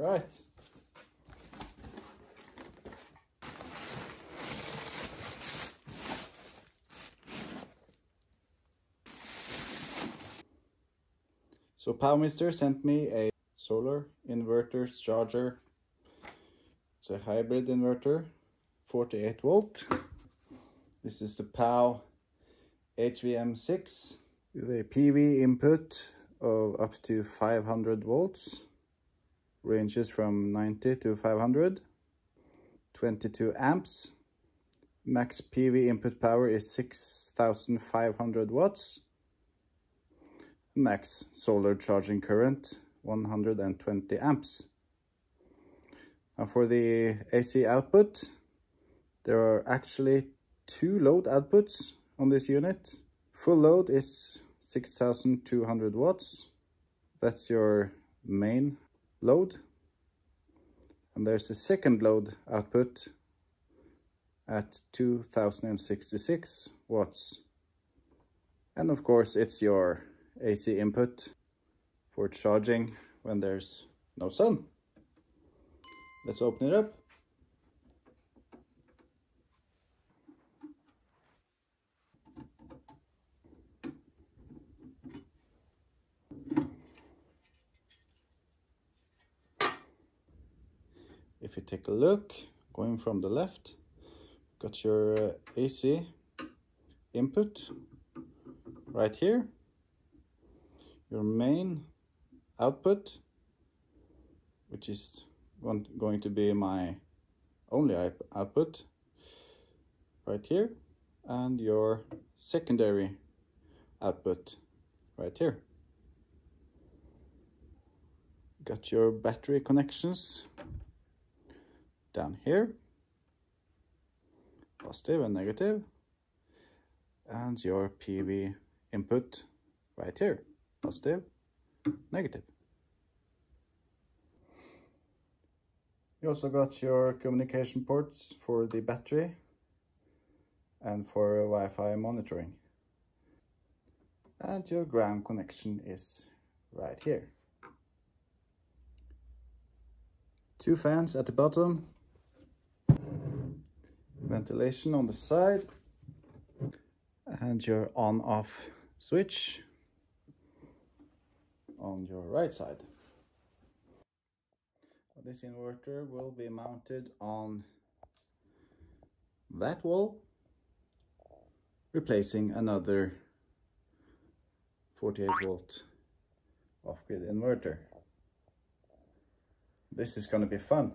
right. So PowMr sent me a solar inverter charger. It's a hybrid inverter, 48 volt. This is the POW HVM6 with a PV input of up to 500 volts. Ranges from 90 to 500. 22 amps. Max PV input power is 6500 watts. Max solar charging current 120 amps. Now for the AC output, there are actually two load outputs on this unit. Full load is 6200 watts. That's your main load. And there's a second load output at 2066 watts. And of course it's your AC input for charging when there's no sun. Let's open it up. If you take a look, going from the left, got your uh, AC input right here your main output, which is going to be my only output right here, and your secondary output right here. Got your battery connections down here, positive and negative, and your PV input right here positive, negative. You also got your communication ports for the battery and for Wi-Fi monitoring. And your ground connection is right here. Two fans at the bottom, ventilation on the side, and your on-off switch on your right side. This inverter will be mounted on that wall, replacing another 48 volt off-grid inverter. This is going to be fun.